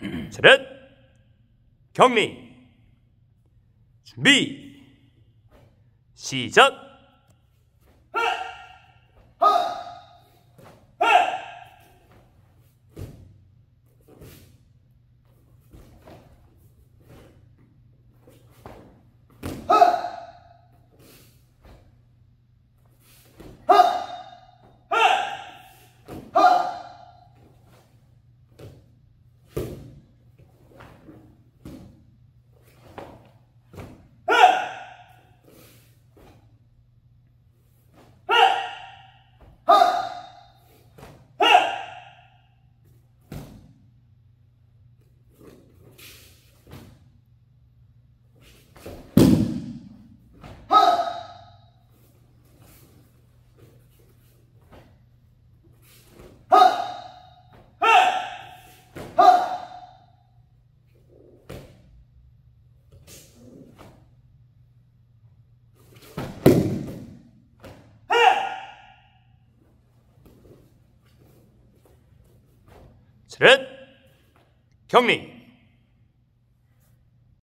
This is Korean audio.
차렷 격리 준비 시작 차렷 격리